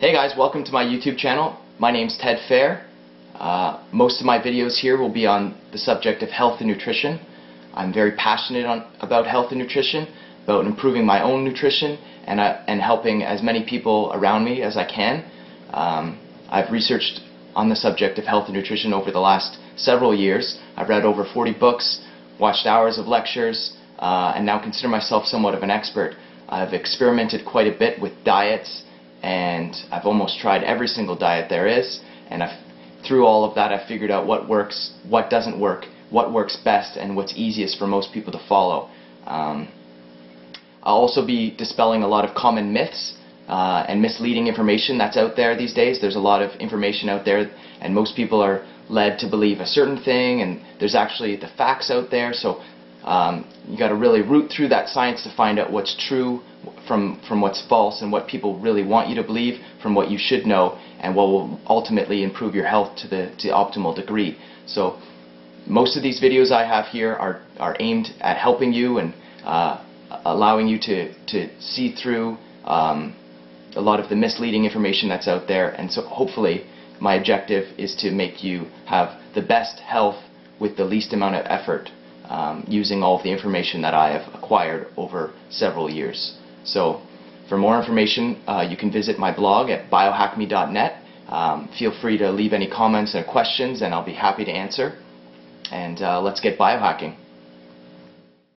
Hey guys, welcome to my YouTube channel. My name's Ted Fair. Uh, most of my videos here will be on the subject of health and nutrition. I'm very passionate on, about health and nutrition, about improving my own nutrition and, uh, and helping as many people around me as I can. Um, I've researched on the subject of health and nutrition over the last several years. I've read over 40 books, watched hours of lectures, uh, and now consider myself somewhat of an expert. I've experimented quite a bit with diets and I've almost tried every single diet there is and I've, through all of that I've figured out what works, what doesn't work, what works best and what's easiest for most people to follow. Um, I'll also be dispelling a lot of common myths uh, and misleading information that's out there these days. There's a lot of information out there and most people are led to believe a certain thing and there's actually the facts out there so um, you got to really root through that science to find out what's true from from what's false and what people really want you to believe from what you should know and what will ultimately improve your health to the to the optimal degree. So most of these videos I have here are are aimed at helping you and uh, allowing you to to see through um, a lot of the misleading information that's out there and so hopefully my objective is to make you have the best health with the least amount of effort um, using all of the information that I have acquired over several years. So for more information, uh, you can visit my blog at biohackme.net. Um, feel free to leave any comments or questions and I'll be happy to answer. And uh, let's get biohacking.